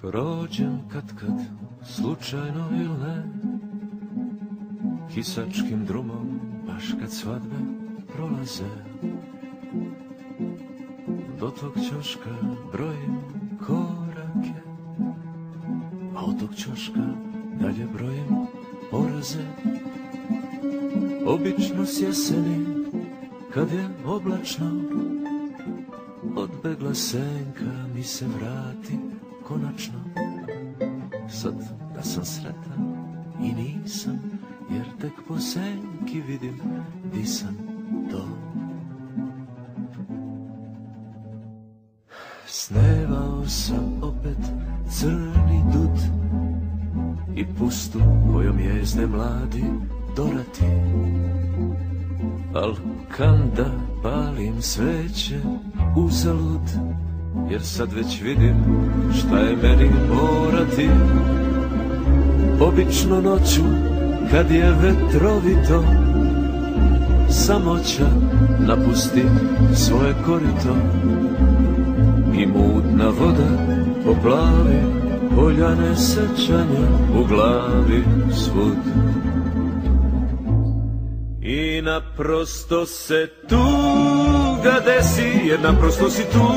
Prođem kad kad, slučajno ili ne, Kisačkim drumom, baš kad svadbe prolaze. Do tog ćoška brojim korake, a od tog ćoška dalje brojim poraze. Obično s jeseni, kad je oblačno, odbegla senka mi se vrati konačno. Sad da sam sretan i nisam, jer tek po senki vidim di sam to. Snevao sam opet crni dud i pustu kojom jezne mladi dorati. Al kanda palim sveće uzalud, jer sad već vidim šta je meni morati. Obično noću, kad je vetrovito, samoća napusti svoje korito i mutna voda poplavi poljane sećanja u glavi svud. I naprosto se tuga desi, jer naprosto si tu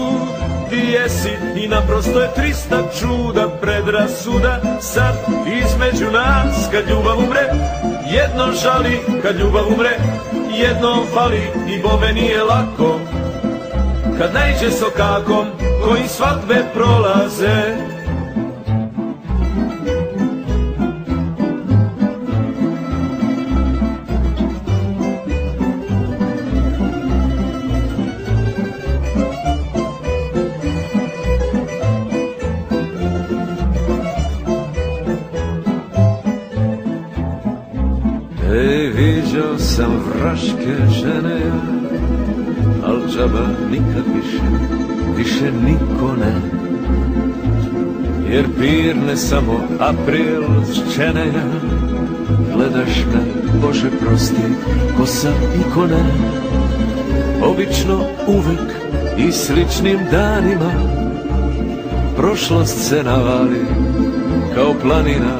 ti jesi. I naprosto je trista čuda predrasuda sad između nas. Kad ljubav umre jedno žali. Kad ljubav umre jednom fali. I bome nije lako. Kad najđe sokakom koji svadbe prolaze viđao sam vraške žene ja, al džaba nikad više, više niko ne. Jer pirne samo april čene ja, gledaš me, Bože prosti, ko sam i ne. Obično uvek i sličnim danima, prošlost se navali kao planina,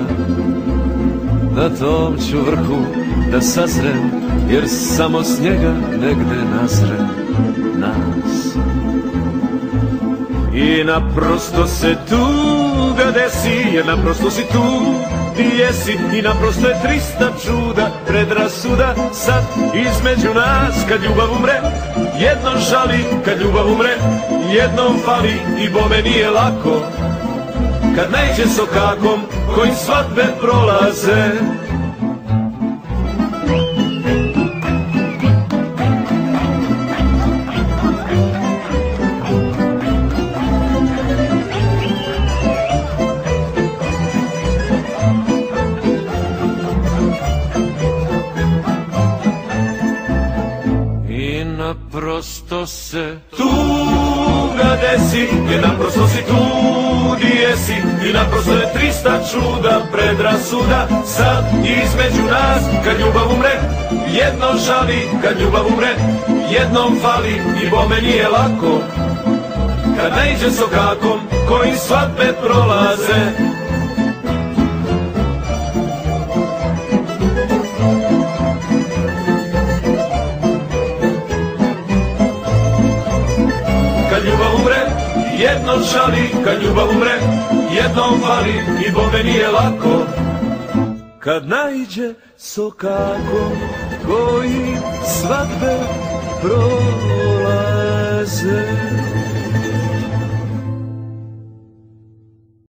na tom ću vrhu da sazrem, jer samo s njega negde nazrem nas. I naprosto se tuga desi, jer naprosto si tu, ti jesi i naprosto je trista čuda, predrasuda sad između nas kad ljubav umre, jednom žali kad ljubav umre, jednom fali i bome nije lako, kad neće sokakom koji svadbe prolaze. Naprosto se tuga desi, jer naprosto si tu jesi. I naprosto je trista čuda predrasuda. Sad između nas kad ljubav umre jedno žali kad ljubav umre jednom fali. I bome nije lako kad najđe sokakom koji svadbe prolaze jednom žali kad ljubav umre jednom fali i bome nije lako. Kad naiđe sokako koji svadbe prolaze